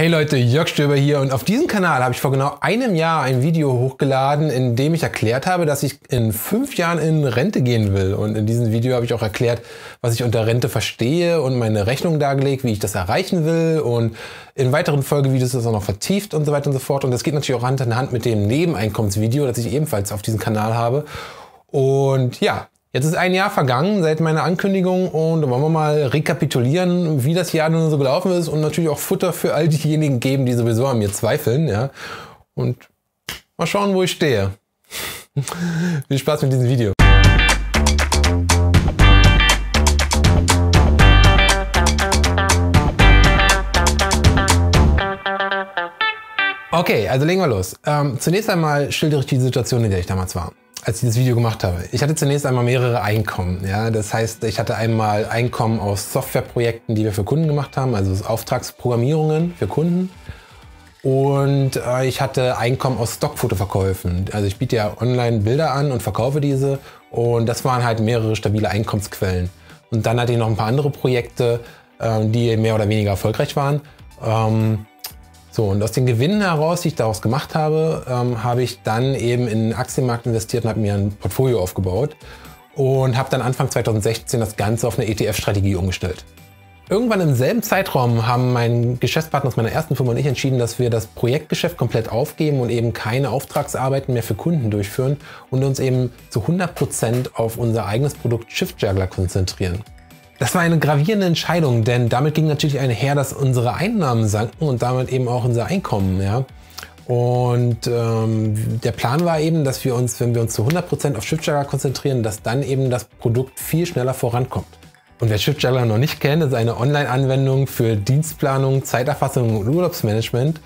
Hey Leute, Jörg Stöber hier und auf diesem Kanal habe ich vor genau einem Jahr ein Video hochgeladen, in dem ich erklärt habe, dass ich in fünf Jahren in Rente gehen will. Und in diesem Video habe ich auch erklärt, was ich unter Rente verstehe und meine Rechnung dargelegt, wie ich das erreichen will und in weiteren Folgevideos das auch noch vertieft und so weiter und so fort. Und das geht natürlich auch Hand in Hand mit dem Nebeneinkommensvideo, das ich ebenfalls auf diesem Kanal habe. Und ja, Jetzt ist ein Jahr vergangen seit meiner Ankündigung und wollen wir mal rekapitulieren, wie das Jahr nun so gelaufen ist und natürlich auch Futter für all diejenigen geben, die sowieso an mir zweifeln. Ja? Und mal schauen, wo ich stehe. Viel Spaß mit diesem Video. Okay, also legen wir los. Ähm, zunächst einmal schildere ich die Situation, in der ich damals war als ich das Video gemacht habe. Ich hatte zunächst einmal mehrere Einkommen. Ja? Das heißt, ich hatte einmal Einkommen aus Softwareprojekten, die wir für Kunden gemacht haben, also Auftragsprogrammierungen für Kunden. Und äh, ich hatte Einkommen aus Stockfotoverkäufen. Also ich biete ja online Bilder an und verkaufe diese. Und das waren halt mehrere stabile Einkommensquellen. Und dann hatte ich noch ein paar andere Projekte, äh, die mehr oder weniger erfolgreich waren. Ähm, so, und aus den Gewinnen heraus, die ich daraus gemacht habe, ähm, habe ich dann eben in den Aktienmarkt investiert und habe mir ein Portfolio aufgebaut und habe dann Anfang 2016 das Ganze auf eine ETF-Strategie umgestellt. Irgendwann im selben Zeitraum haben mein Geschäftspartner aus meiner ersten Firma und ich entschieden, dass wir das Projektgeschäft komplett aufgeben und eben keine Auftragsarbeiten mehr für Kunden durchführen und uns eben zu 100 Prozent auf unser eigenes Produkt Shift Juggler konzentrieren. Das war eine gravierende Entscheidung, denn damit ging natürlich einher, dass unsere Einnahmen sanken und damit eben auch unser Einkommen. Ja? Und ähm, der Plan war eben, dass wir uns, wenn wir uns zu 100% auf ShiftJugger konzentrieren, dass dann eben das Produkt viel schneller vorankommt. Und wer ShiftJugger noch nicht kennt, ist eine Online-Anwendung für Dienstplanung, Zeiterfassung und Urlaubsmanagement.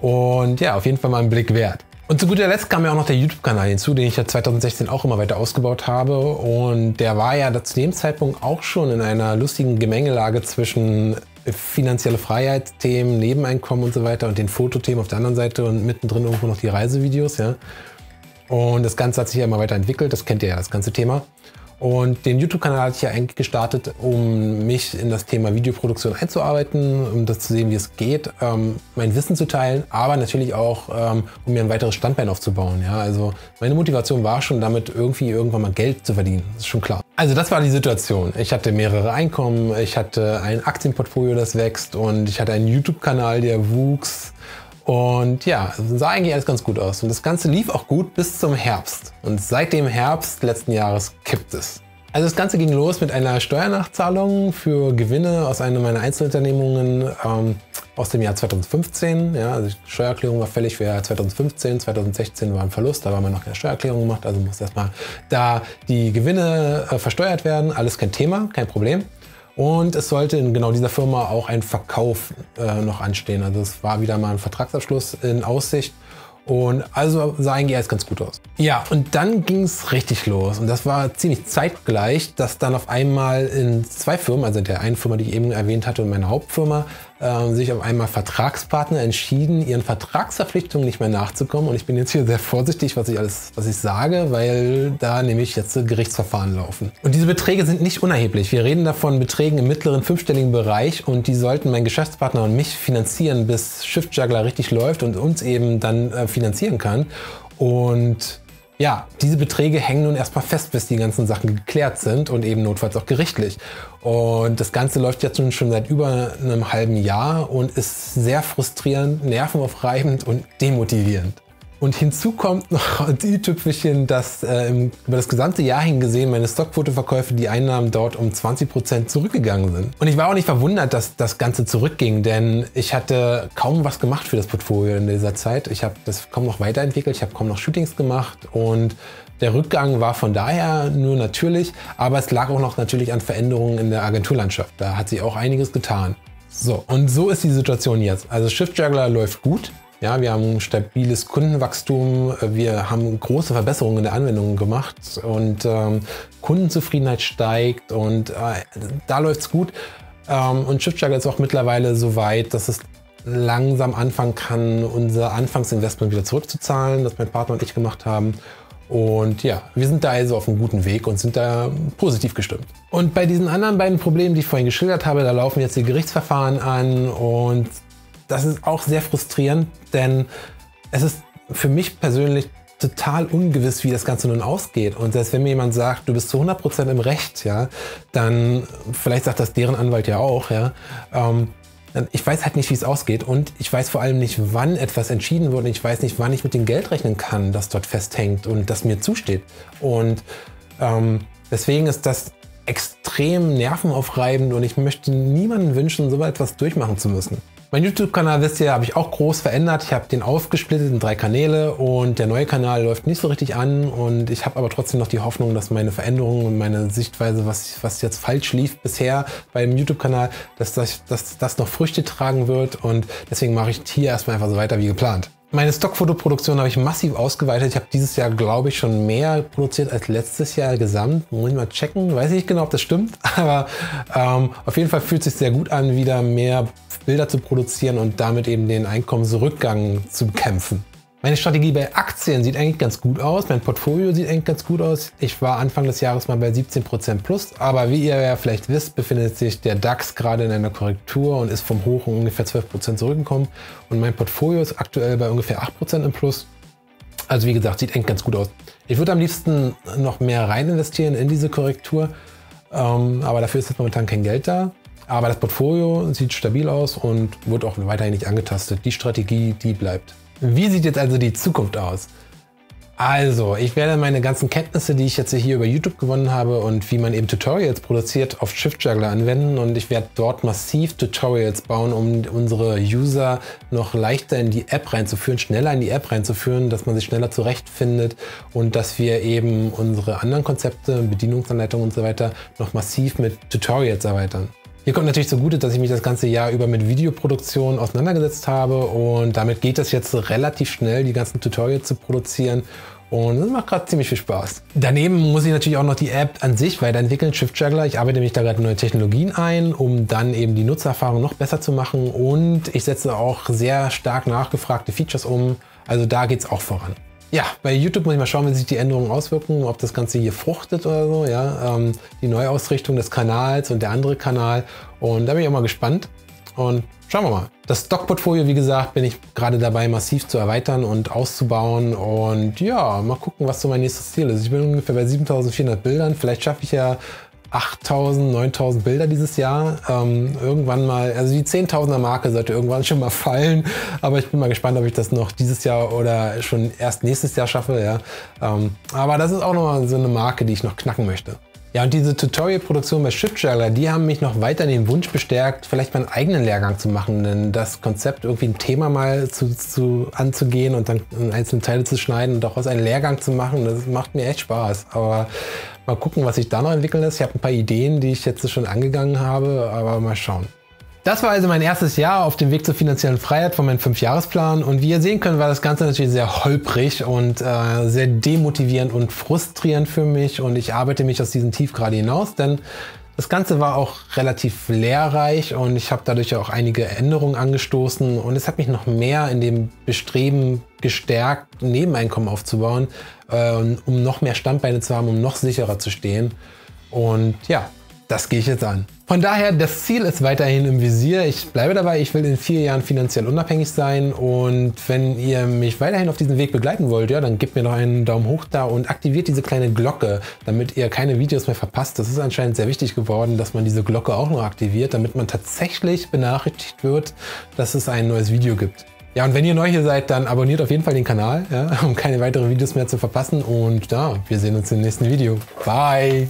Und ja, auf jeden Fall mal einen Blick wert. Und zu guter Letzt kam ja auch noch der YouTube-Kanal hinzu, den ich ja 2016 auch immer weiter ausgebaut habe. Und der war ja zu dem Zeitpunkt auch schon in einer lustigen Gemengelage zwischen finanzielle Freiheit-Themen, Nebeneinkommen und so weiter und den Fotothemen auf der anderen Seite und mittendrin irgendwo noch die Reisevideos, ja. Und das Ganze hat sich ja immer weiterentwickelt, das kennt ihr ja, das ganze Thema. Und den YouTube-Kanal hatte ich ja eigentlich gestartet, um mich in das Thema Videoproduktion einzuarbeiten, um das zu sehen, wie es geht, ähm, mein Wissen zu teilen, aber natürlich auch, ähm, um mir ein weiteres Standbein aufzubauen. Ja? Also meine Motivation war schon damit, irgendwie irgendwann mal Geld zu verdienen. Das ist schon klar. Also das war die Situation. Ich hatte mehrere Einkommen, ich hatte ein Aktienportfolio, das wächst und ich hatte einen YouTube-Kanal, der wuchs. Und ja, sah eigentlich alles ganz gut aus. Und das Ganze lief auch gut bis zum Herbst. Und seit dem Herbst letzten Jahres kippt es. Also das Ganze ging los mit einer Steuernachzahlung für Gewinne aus einer meiner Einzelunternehmungen ähm, aus dem Jahr 2015. Ja, also die Steuererklärung war fällig für Jahr 2015, 2016 war ein Verlust, da war man noch keine Steuererklärung gemacht, also muss erstmal da die Gewinne äh, versteuert werden. Alles kein Thema, kein Problem. Und es sollte in genau dieser Firma auch ein Verkauf äh, noch anstehen. Also es war wieder mal ein Vertragsabschluss in Aussicht. Und also sah eigentlich alles ganz gut aus. Ja, und dann ging es richtig los. Und das war ziemlich zeitgleich, dass dann auf einmal in zwei Firmen, also der einen Firma, die ich eben erwähnt hatte, und meiner Hauptfirma, äh, sich auf einmal Vertragspartner entschieden, ihren Vertragsverpflichtungen nicht mehr nachzukommen. Und ich bin jetzt hier sehr vorsichtig, was ich alles, was ich sage, weil da nämlich jetzt Gerichtsverfahren laufen. Und diese Beträge sind nicht unerheblich. Wir reden davon Beträgen im mittleren fünfstelligen Bereich und die sollten mein Geschäftspartner und mich finanzieren, bis Shift Juggler richtig läuft und uns eben dann äh, finanzieren kann. Und ja, diese Beträge hängen nun erstmal fest, bis die ganzen Sachen geklärt sind und eben notfalls auch gerichtlich. Und das Ganze läuft jetzt nun schon seit über einem halben Jahr und ist sehr frustrierend, nervenaufreibend und demotivierend. Und hinzu kommt noch die Tüpfelchen, dass äh, über das gesamte Jahr hingesehen meine Stockfotoverkäufe, die Einnahmen dort um 20 Prozent zurückgegangen sind. Und ich war auch nicht verwundert, dass das Ganze zurückging, denn ich hatte kaum was gemacht für das Portfolio in dieser Zeit. Ich habe das kaum noch weiterentwickelt, ich habe kaum noch Shootings gemacht und der Rückgang war von daher nur natürlich, aber es lag auch noch natürlich an Veränderungen in der Agenturlandschaft. Da hat sich auch einiges getan. So, und so ist die Situation jetzt. Also Shift Juggler läuft gut. Ja, wir haben stabiles Kundenwachstum, wir haben große Verbesserungen in der Anwendung gemacht und ähm, Kundenzufriedenheit steigt und äh, da läuft's gut. Ähm, und ShiftJugger ist auch mittlerweile so weit, dass es langsam anfangen kann, unser Anfangsinvestment wieder zurückzuzahlen, das mein Partner und ich gemacht haben. Und ja, wir sind da also auf einem guten Weg und sind da positiv gestimmt. Und bei diesen anderen beiden Problemen, die ich vorhin geschildert habe, da laufen jetzt die Gerichtsverfahren an und das ist auch sehr frustrierend, denn es ist für mich persönlich total ungewiss, wie das Ganze nun ausgeht. Und selbst wenn mir jemand sagt, du bist zu 100% im Recht, ja, dann vielleicht sagt das deren Anwalt ja auch, ja, ähm, ich weiß halt nicht, wie es ausgeht und ich weiß vor allem nicht, wann etwas entschieden wurde. Ich weiß nicht, wann ich mit dem Geld rechnen kann, das dort festhängt und das mir zusteht. Und ähm, deswegen ist das extrem nervenaufreibend und ich möchte niemanden wünschen, so etwas durchmachen zu müssen. Mein YouTube-Kanal, wisst ihr, habe ich auch groß verändert. Ich habe den aufgesplittet in drei Kanäle und der neue Kanal läuft nicht so richtig an und ich habe aber trotzdem noch die Hoffnung, dass meine Veränderungen und meine Sichtweise, was, was jetzt falsch lief bisher beim YouTube-Kanal, dass das, dass das noch Früchte tragen wird und deswegen mache ich hier erstmal einfach so weiter wie geplant. Meine Stockfotoproduktion habe ich massiv ausgeweitet. Ich habe dieses Jahr, glaube ich, schon mehr produziert als letztes Jahr gesamt. Muss ich mal checken. Weiß ich nicht genau, ob das stimmt. Aber ähm, auf jeden Fall fühlt es sich sehr gut an, wieder mehr Bilder zu produzieren und damit eben den Einkommensrückgang zu bekämpfen. Meine Strategie bei Aktien sieht eigentlich ganz gut aus. Mein Portfolio sieht eigentlich ganz gut aus. Ich war Anfang des Jahres mal bei 17% plus. Aber wie ihr ja vielleicht wisst, befindet sich der DAX gerade in einer Korrektur und ist vom Hoch um ungefähr 12% zurückgekommen. Und mein Portfolio ist aktuell bei ungefähr 8% im Plus. Also wie gesagt, sieht eigentlich ganz gut aus. Ich würde am liebsten noch mehr rein investieren in diese Korrektur. Ähm, aber dafür ist jetzt momentan kein Geld da. Aber das Portfolio sieht stabil aus und wird auch weiterhin nicht angetastet. Die Strategie, die bleibt. Wie sieht jetzt also die Zukunft aus? Also, ich werde meine ganzen Kenntnisse, die ich jetzt hier über YouTube gewonnen habe und wie man eben Tutorials produziert, auf Shift Juggler anwenden und ich werde dort massiv Tutorials bauen, um unsere User noch leichter in die App reinzuführen, schneller in die App reinzuführen, dass man sich schneller zurechtfindet und dass wir eben unsere anderen Konzepte, Bedienungsanleitungen und so weiter noch massiv mit Tutorials erweitern. Hier kommt natürlich zugute, dass ich mich das ganze Jahr über mit Videoproduktion auseinandergesetzt habe und damit geht es jetzt relativ schnell, die ganzen Tutorials zu produzieren und das macht gerade ziemlich viel Spaß. Daneben muss ich natürlich auch noch die App an sich weiterentwickeln, Shift Juggler. Ich arbeite mich da gerade neue Technologien ein, um dann eben die Nutzererfahrung noch besser zu machen. Und ich setze auch sehr stark nachgefragte Features um. Also da geht es auch voran. Ja, bei YouTube muss ich mal schauen, wie sich die Änderungen auswirken, ob das Ganze hier fruchtet oder so. Ja, ähm, die Neuausrichtung des Kanals und der andere Kanal. Und da bin ich auch mal gespannt. Und schauen wir mal. Das Stockportfolio, wie gesagt, bin ich gerade dabei, massiv zu erweitern und auszubauen. Und ja, mal gucken, was so mein nächstes Ziel ist. Ich bin ungefähr bei 7400 Bildern. Vielleicht schaffe ich ja 8000, 9000 Bilder dieses Jahr. Ähm, irgendwann mal, also die 10.000er Marke sollte irgendwann schon mal fallen. Aber ich bin mal gespannt, ob ich das noch dieses Jahr oder schon erst nächstes Jahr schaffe. Ja. Ähm, aber das ist auch nochmal so eine Marke, die ich noch knacken möchte. Ja, und diese Tutorial-Produktion bei ShiftJuggler, die haben mich noch weiter in den Wunsch bestärkt, vielleicht meinen eigenen Lehrgang zu machen, denn das Konzept irgendwie ein Thema mal zu, zu anzugehen und dann in einzelne Teile zu schneiden und daraus einen Lehrgang zu machen, das macht mir echt Spaß. Aber mal gucken, was sich da noch entwickeln lässt. Ich habe ein paar Ideen, die ich jetzt schon angegangen habe, aber mal schauen. Das war also mein erstes Jahr auf dem Weg zur finanziellen Freiheit von meinem Fünfjahresplan. Und wie ihr sehen könnt, war das Ganze natürlich sehr holprig und äh, sehr demotivierend und frustrierend für mich. Und ich arbeite mich aus diesem Tief gerade hinaus, denn das Ganze war auch relativ lehrreich und ich habe dadurch auch einige Änderungen angestoßen und es hat mich noch mehr in dem Bestreben gestärkt, Nebeneinkommen aufzubauen, äh, um noch mehr Standbeine zu haben, um noch sicherer zu stehen. Und ja, das gehe ich jetzt an. Von daher, das Ziel ist weiterhin im Visier. Ich bleibe dabei, ich will in vier Jahren finanziell unabhängig sein und wenn ihr mich weiterhin auf diesem Weg begleiten wollt, ja, dann gebt mir noch einen Daumen hoch da und aktiviert diese kleine Glocke, damit ihr keine Videos mehr verpasst. Das ist anscheinend sehr wichtig geworden, dass man diese Glocke auch noch aktiviert, damit man tatsächlich benachrichtigt wird, dass es ein neues Video gibt. Ja, und wenn ihr neu hier seid, dann abonniert auf jeden Fall den Kanal, ja, um keine weiteren Videos mehr zu verpassen. Und ja, wir sehen uns im nächsten Video. Bye!